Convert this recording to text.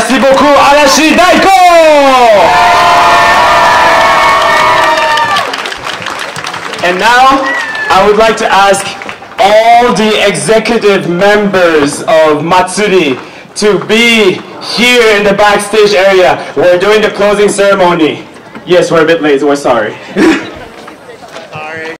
Goku Arashi Daiko! And now, I would like to ask all the executive members of Matsuri to be here in the backstage area. We're doing the closing ceremony. Yes, we're a bit late, we're sorry.